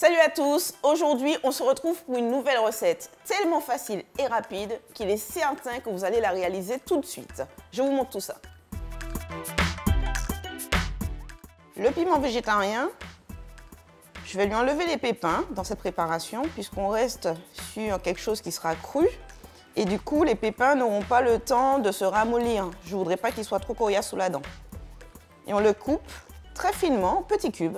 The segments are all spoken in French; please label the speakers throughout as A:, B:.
A: Salut à tous, aujourd'hui on se retrouve pour une nouvelle recette tellement facile et rapide qu'il est certain que vous allez la réaliser tout de suite. Je vous montre tout ça. Le piment végétarien, je vais lui enlever les pépins dans cette préparation puisqu'on reste sur quelque chose qui sera cru et du coup les pépins n'auront pas le temps de se ramollir. Je ne voudrais pas qu'il soit trop coriace sous la dent. Et on le coupe très finement en petits cubes.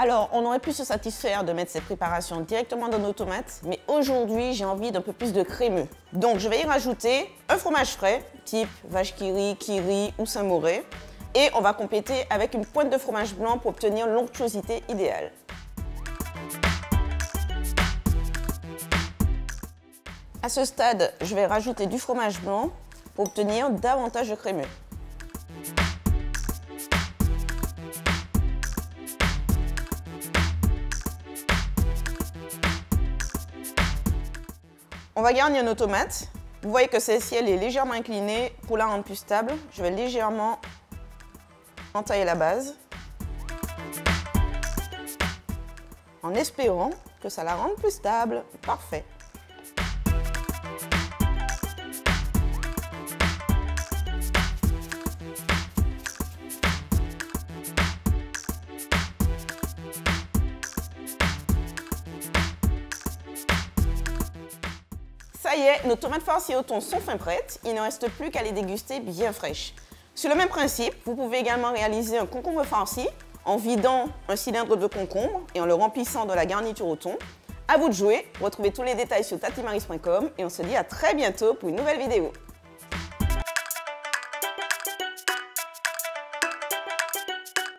A: Alors, on aurait pu se satisfaire de mettre cette préparation directement dans nos tomates, mais aujourd'hui, j'ai envie d'un peu plus de crémeux. Donc, je vais y rajouter un fromage frais, type vache kiri, kiri ou saint-mauré, et on va compléter avec une pointe de fromage blanc pour obtenir l'onctuosité idéale. À ce stade, je vais rajouter du fromage blanc pour obtenir davantage de crémeux. On va garnir nos tomates. Vous voyez que celle-ci, elle est légèrement inclinée. Pour la rendre plus stable, je vais légèrement entailler la base. En espérant que ça la rende plus stable. Parfait. Ça y est, nos tomates farcies au thon sont fin prêtes. Il ne reste plus qu'à les déguster bien fraîches. Sur le même principe, vous pouvez également réaliser un concombre farci en vidant un cylindre de concombre et en le remplissant de la garniture au thon. À vous de jouer. Retrouvez tous les détails sur tatimaris.com et on se dit à très bientôt pour une nouvelle vidéo.